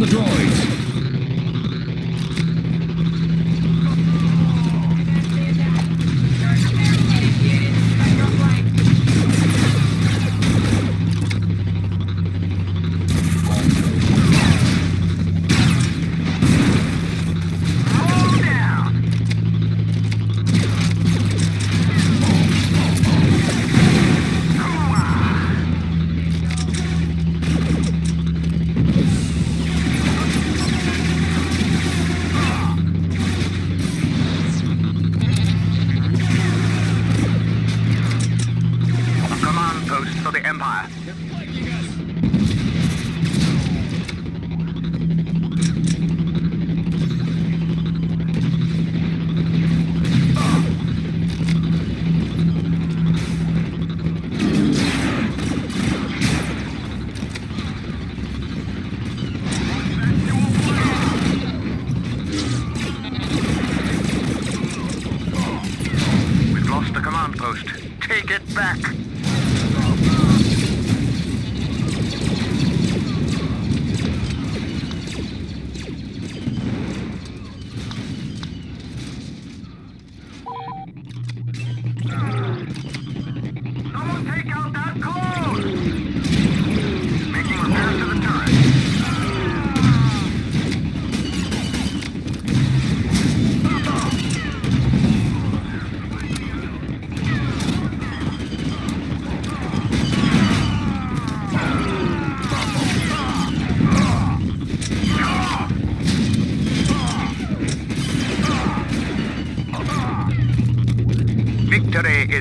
the drone.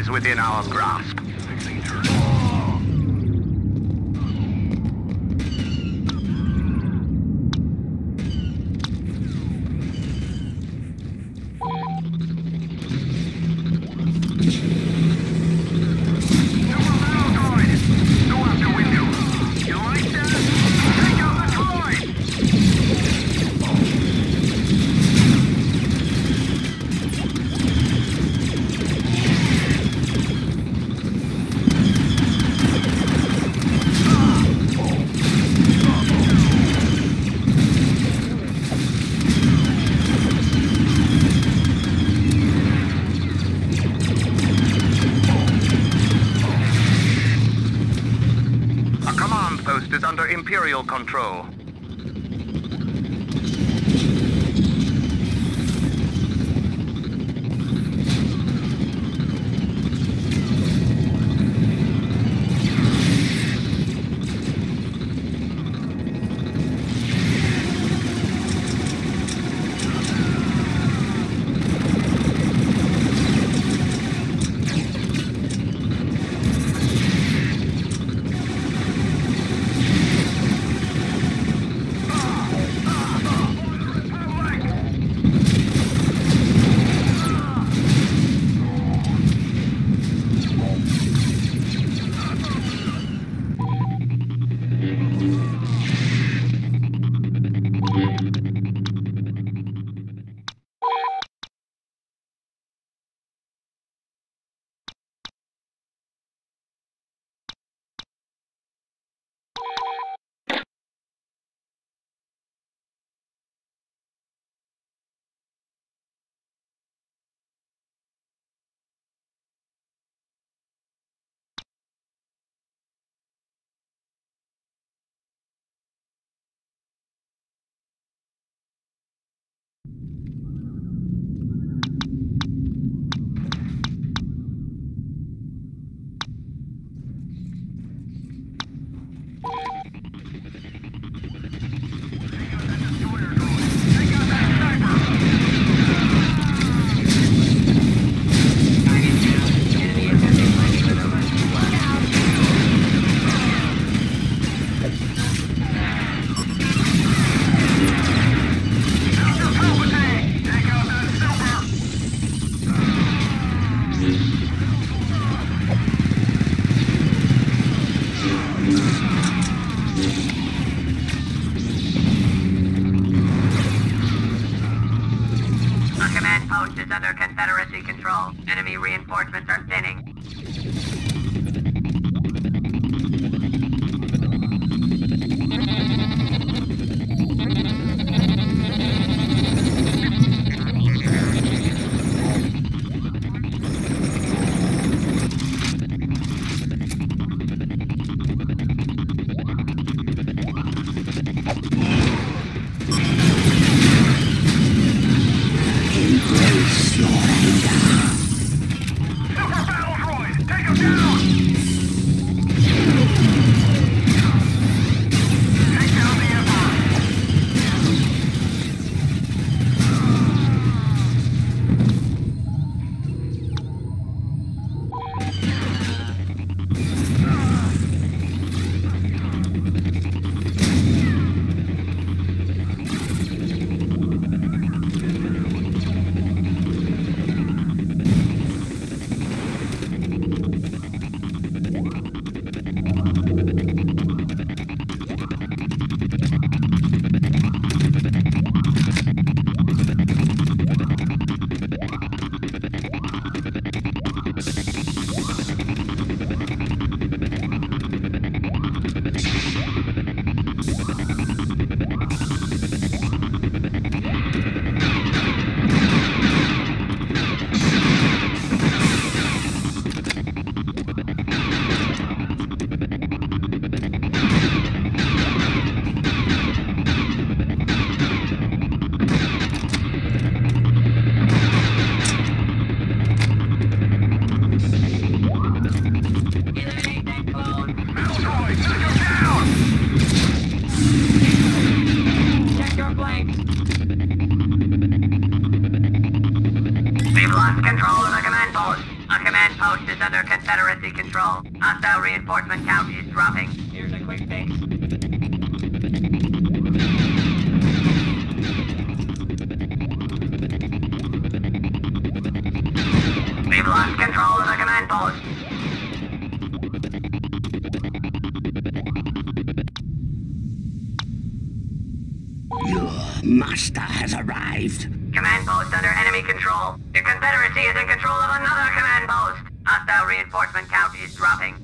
Within our grasp. Here's a quick fix. We've lost control of the command post. Your master has arrived. Command post under enemy control. The Confederacy is in control of another command post. Hostile reinforcement count is dropping.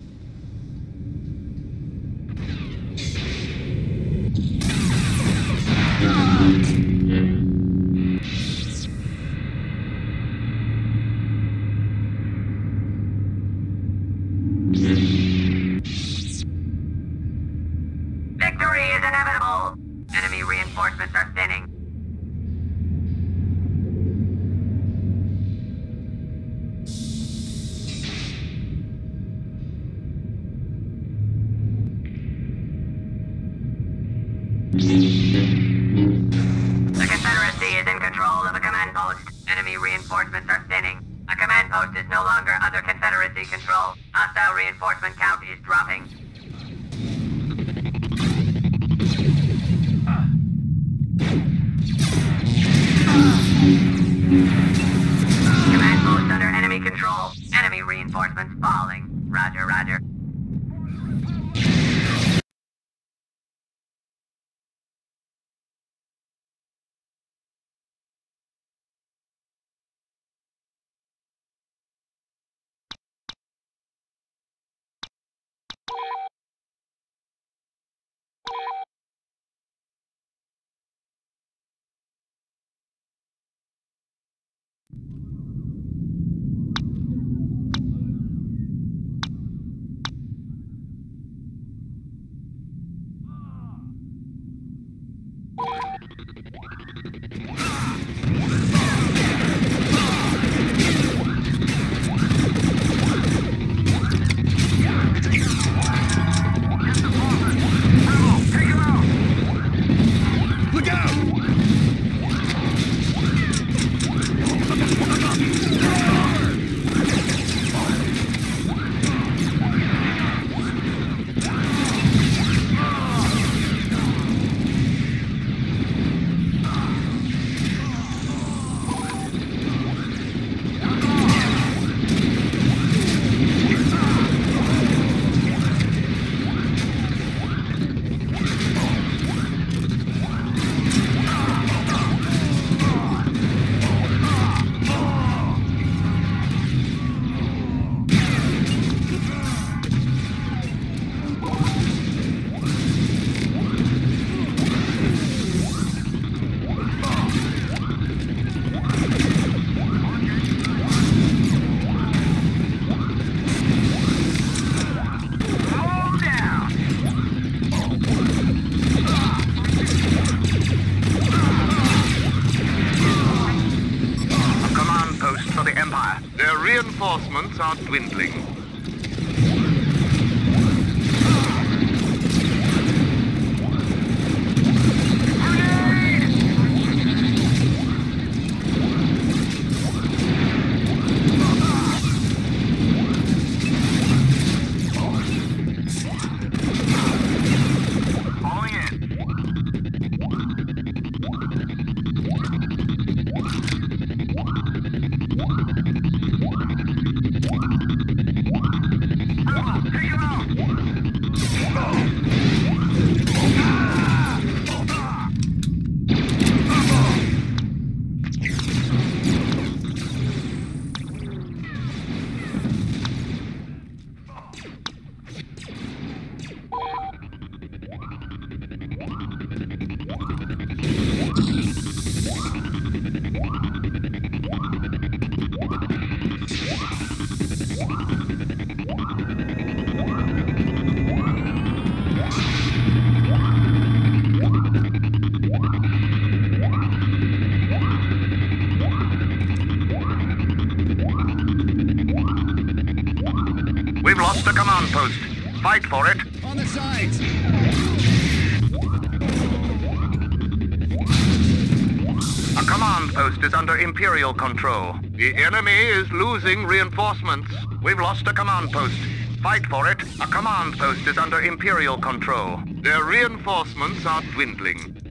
Control. The enemy is losing reinforcements. We've lost a command post. Fight for it. A command post is under Imperial control. Their reinforcements are dwindling.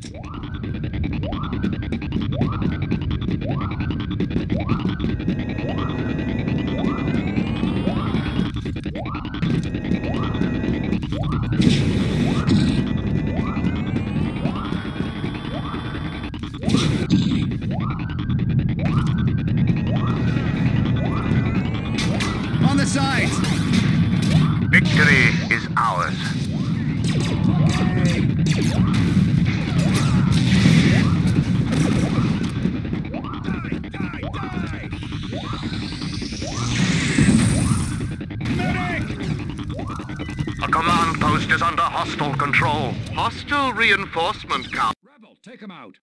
Victory is ours. A command post is under hostile control. Hostile reinforcement count. Rebel, take him out!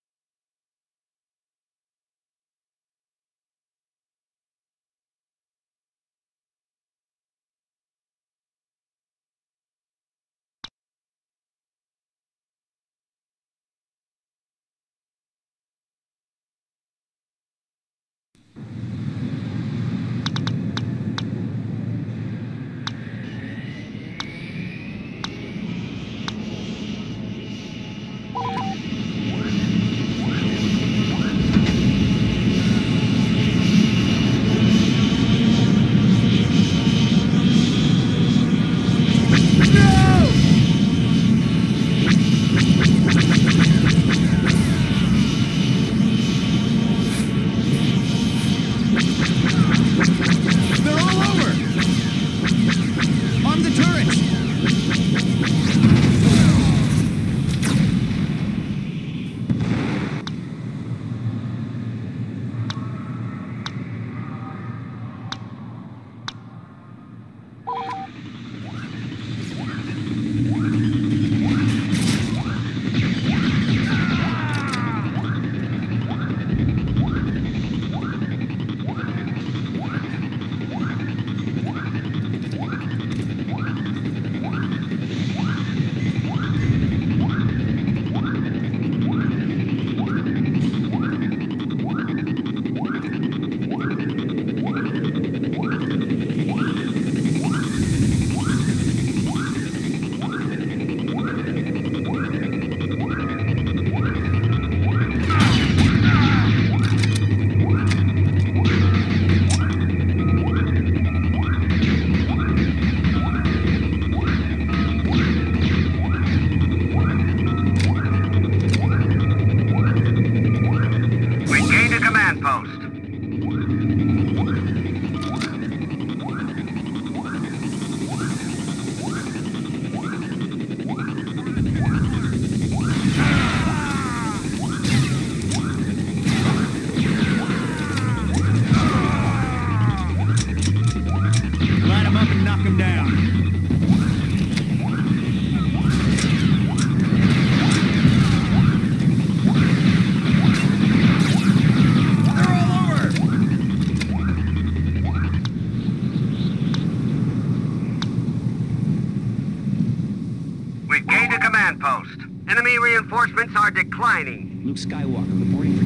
Declining. Luke Skywalker reporting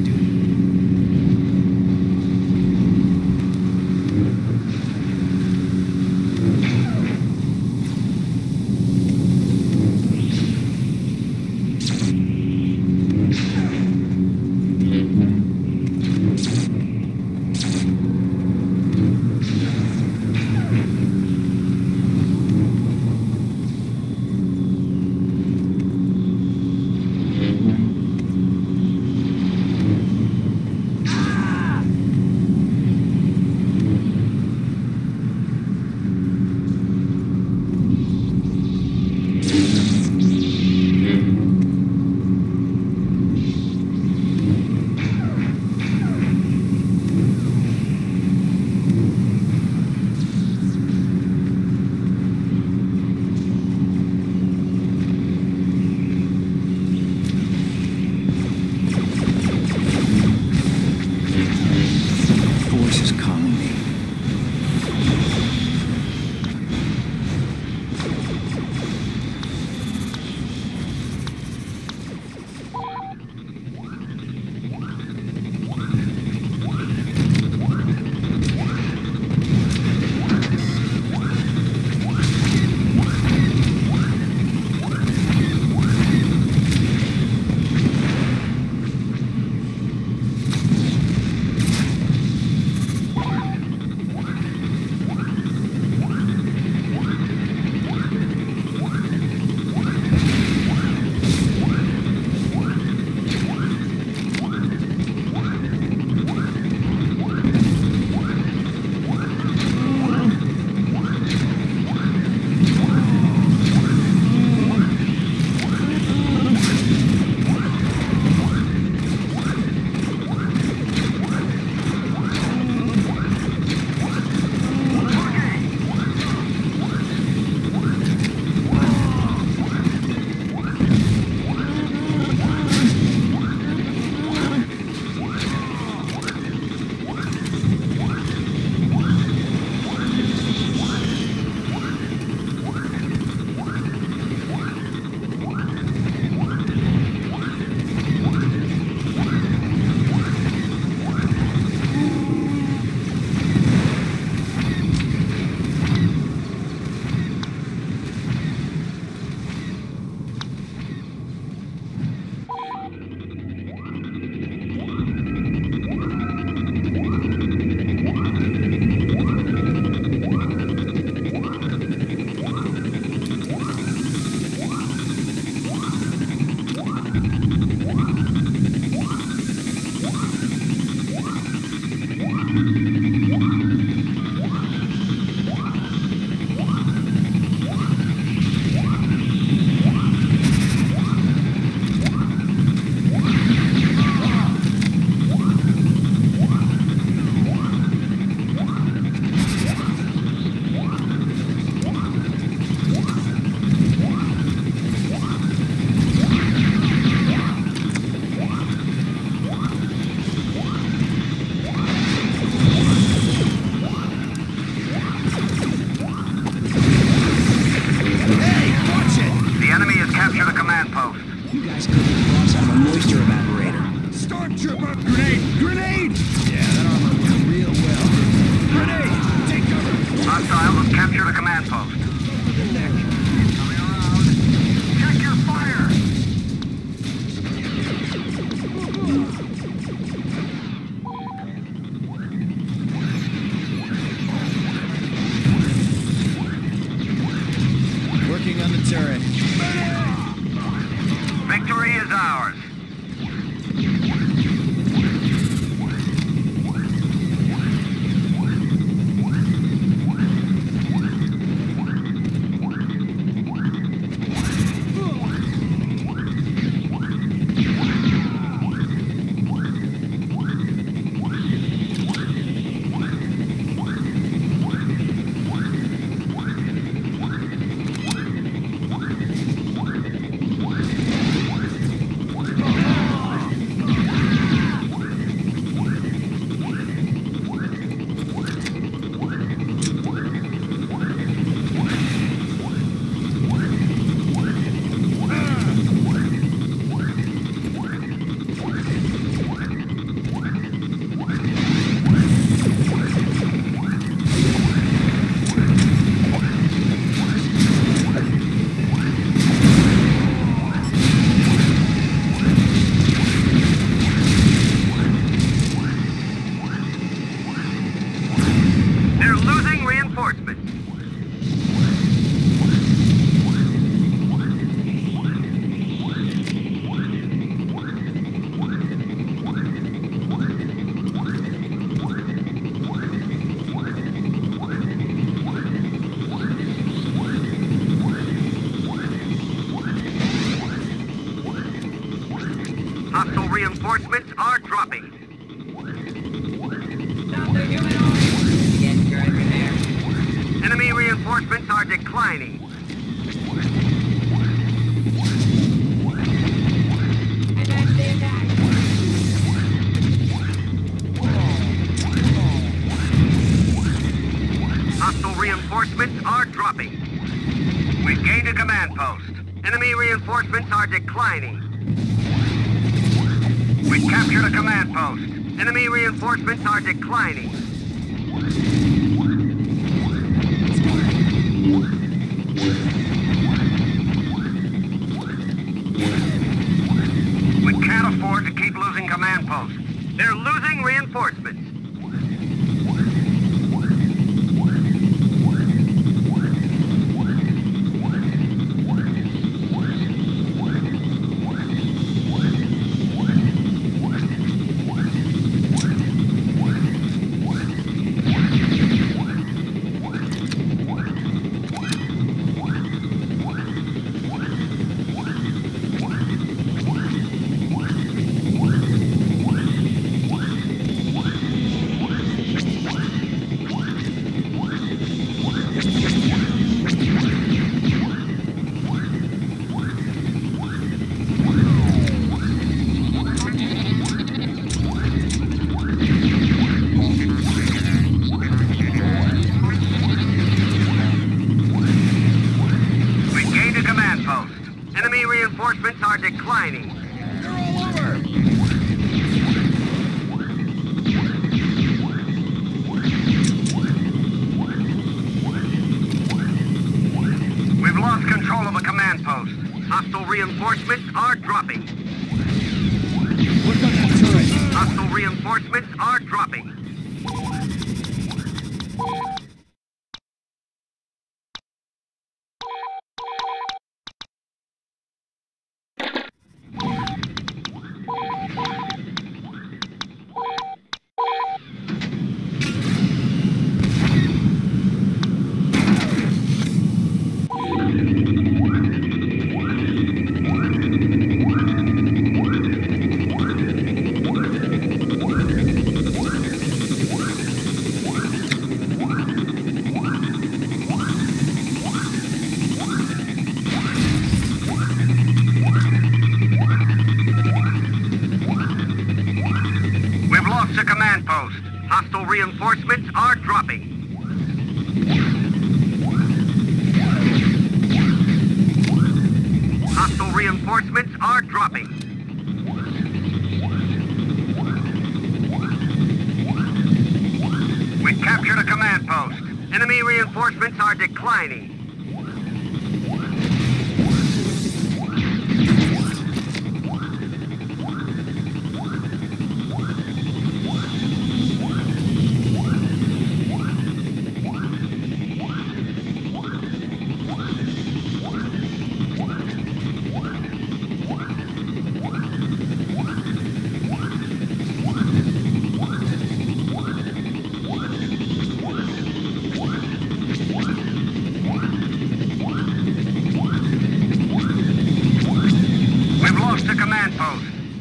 reinforcements are declining. Hostile reinforcements are dropping. We've gained a command post. Enemy reinforcements are declining. We've captured a command post. Enemy reinforcements are declining. out. Hostile reinforcements are dropping. Hostile reinforcements are dropping.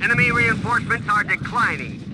Enemy reinforcements are declining.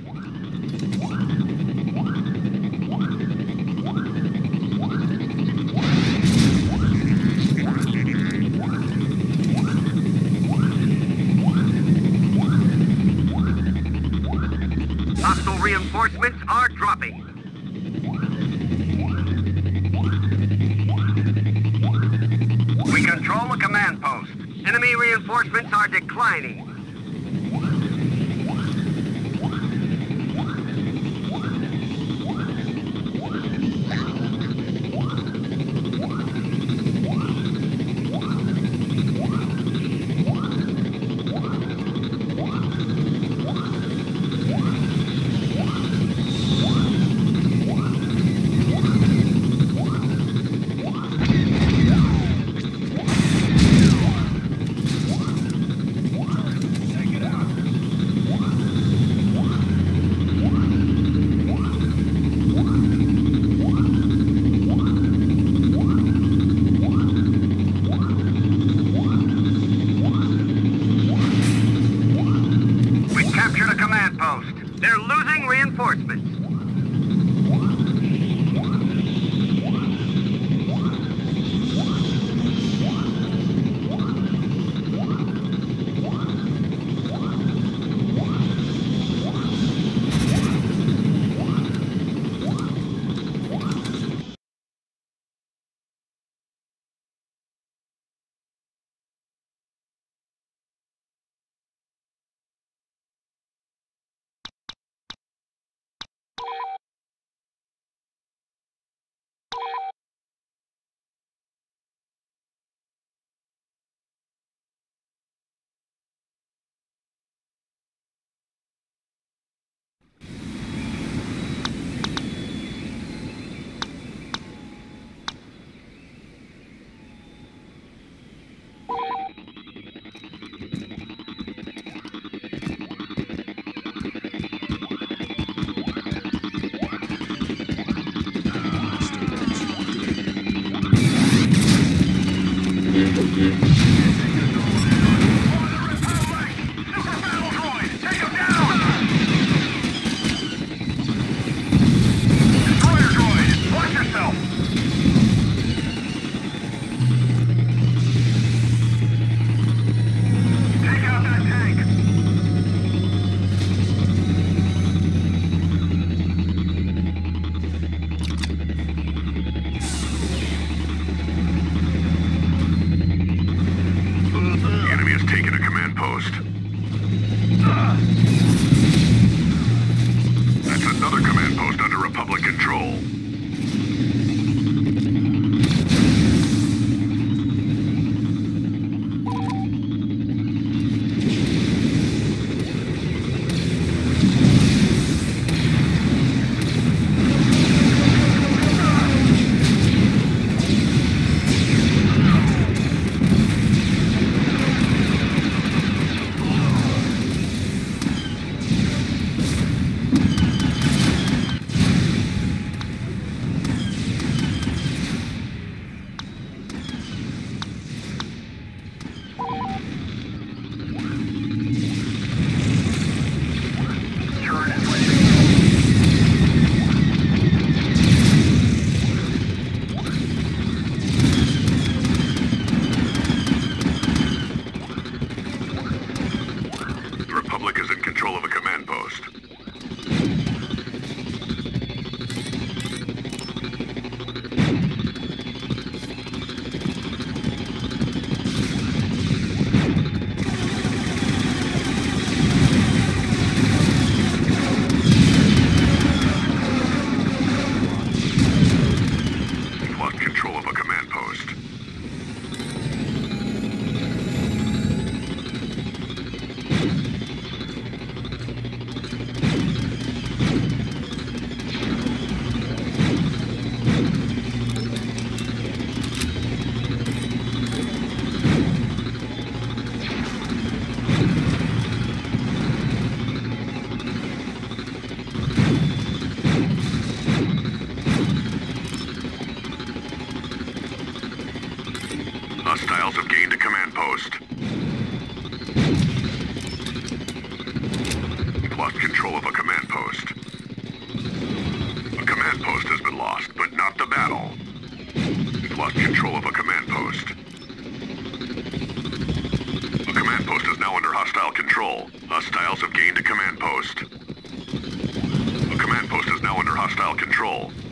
Control.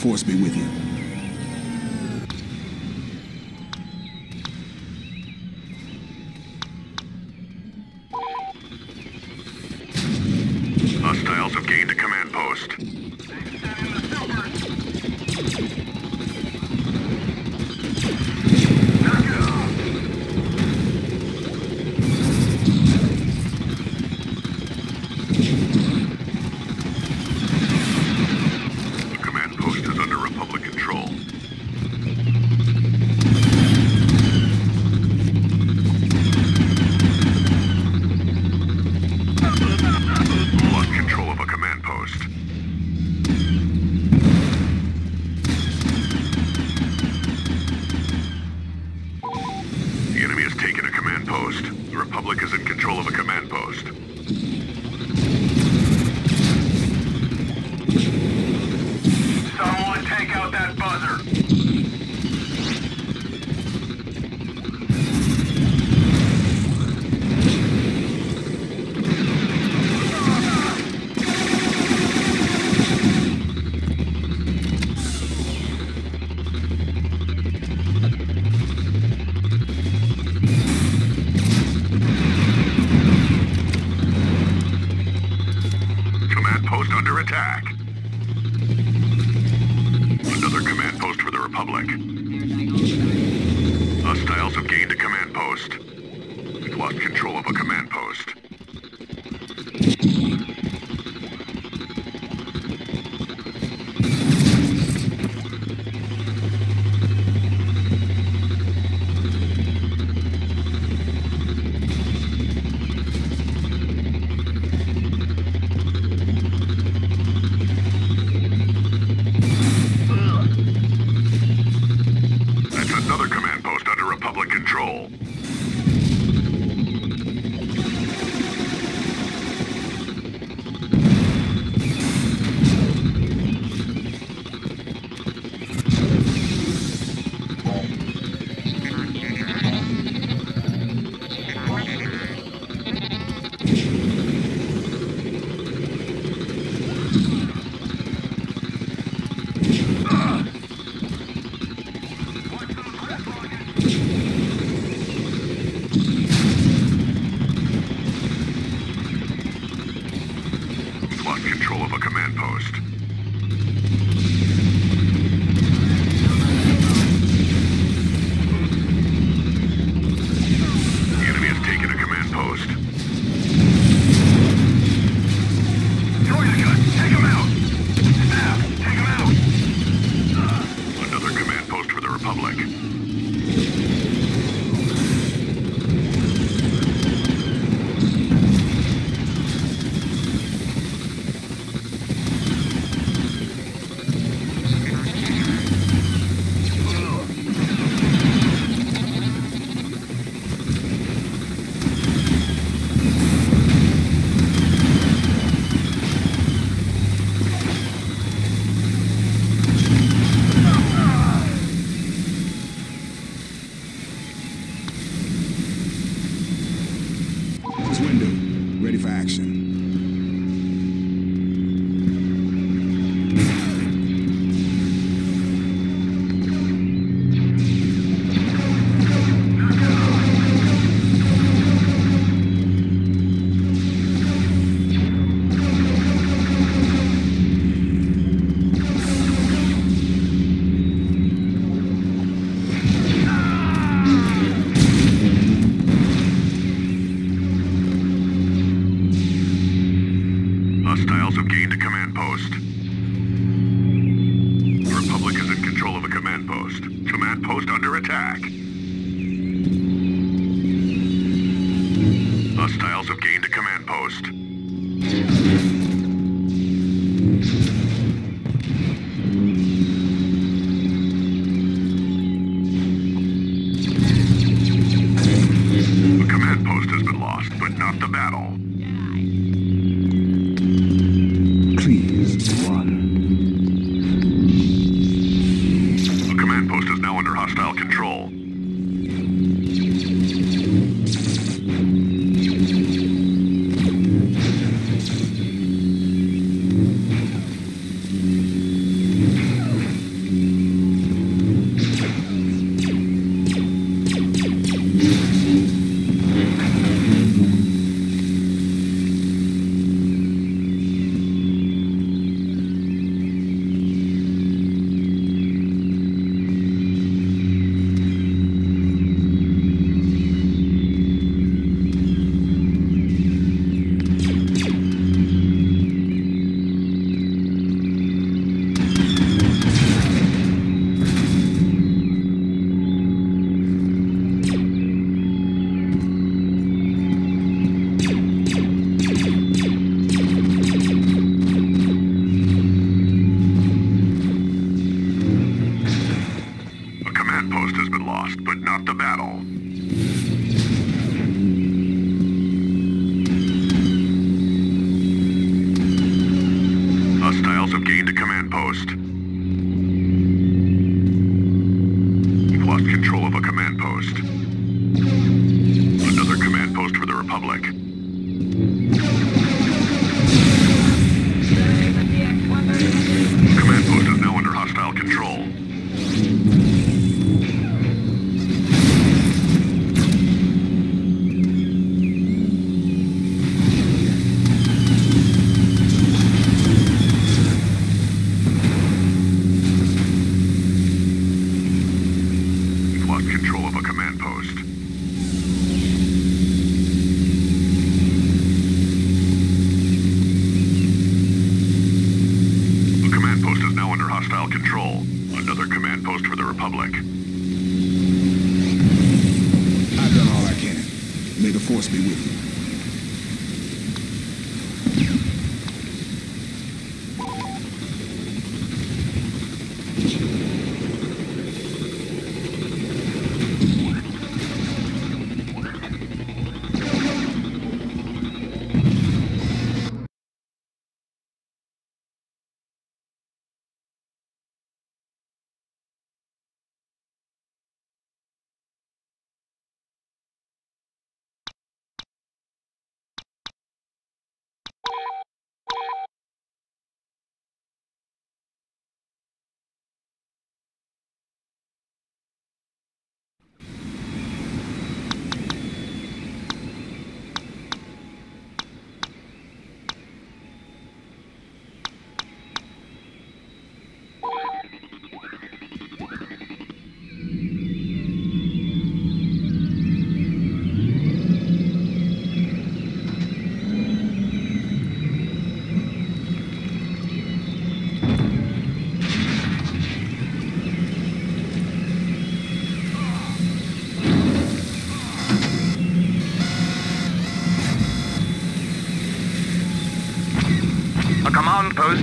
force be with you. public. Hostiles have gained a command post. We've lost control of a command post.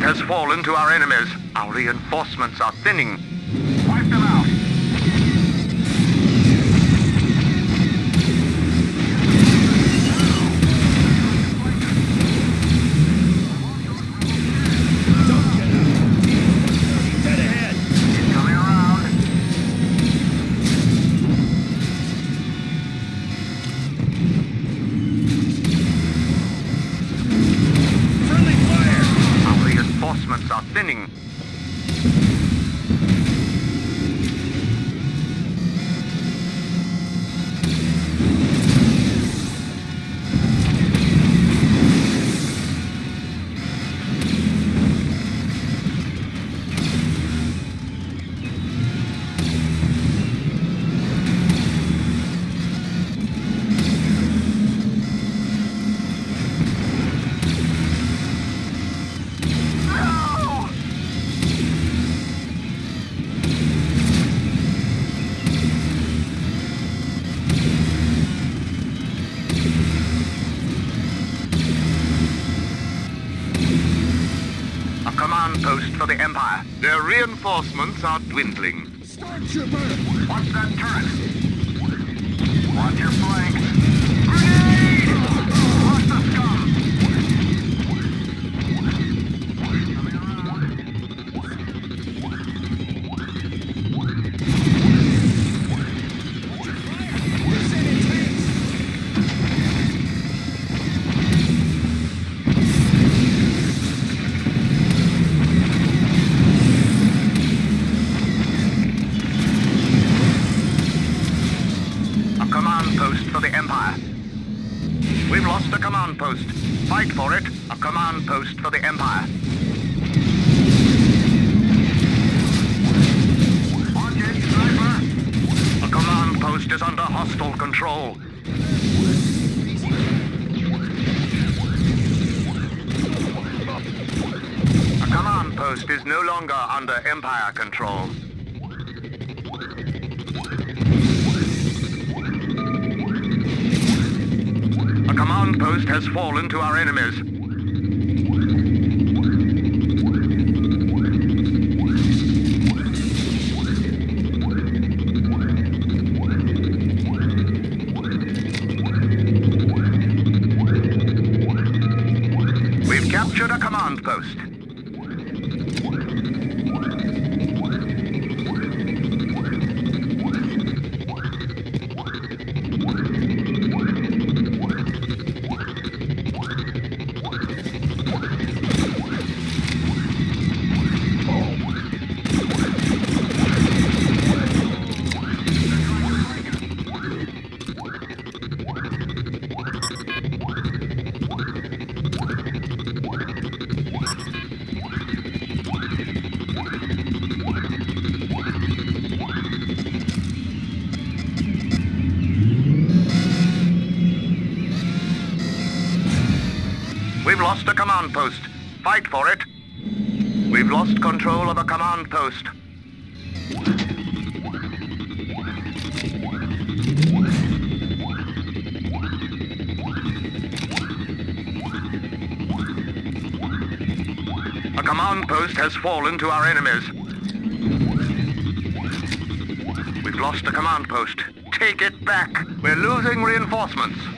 Has fallen to our enemies. Our reinforcements are thinning. Reinforcements are thinning. Reinforcements are dwindling. Stormtrooper. Watch that turret. Watch your flank. Empire control. A command post has fallen to our enemies. We've captured a command post. For it. We've lost control of a command post. A command post has fallen to our enemies. We've lost a command post. Take it back. We're losing reinforcements.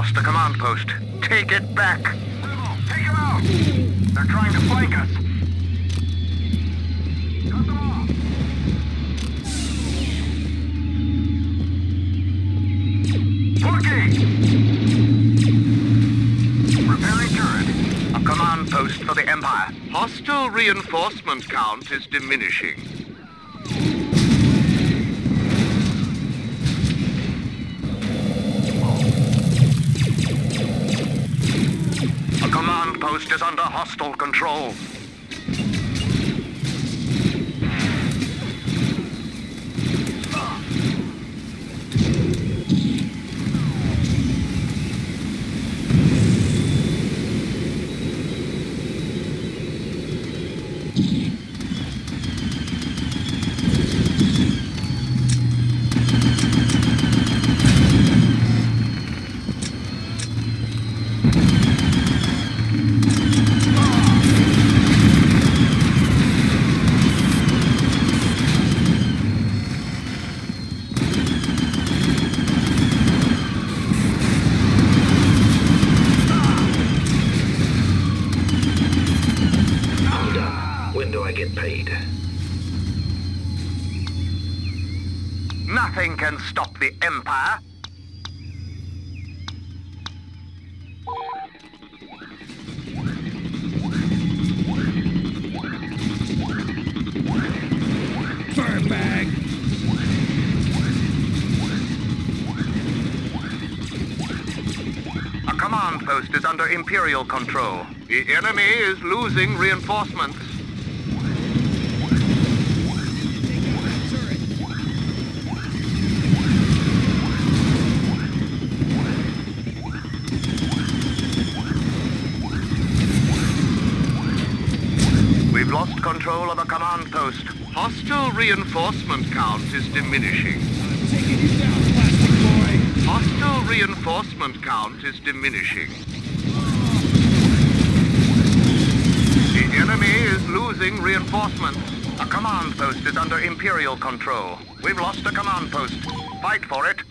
lost the command post. Take it back. Take them out. They're trying to flank us. Cut them turret. A command post for the Empire. Hostile reinforcement count is diminishing. Control. I'm is Imperial control. The enemy is losing reinforcements. We've lost control of a command post. Hostile reinforcement count is diminishing. Hostile reinforcement count is diminishing. The enemy is losing reinforcements. A command post is under Imperial control. We've lost a command post. Fight for it.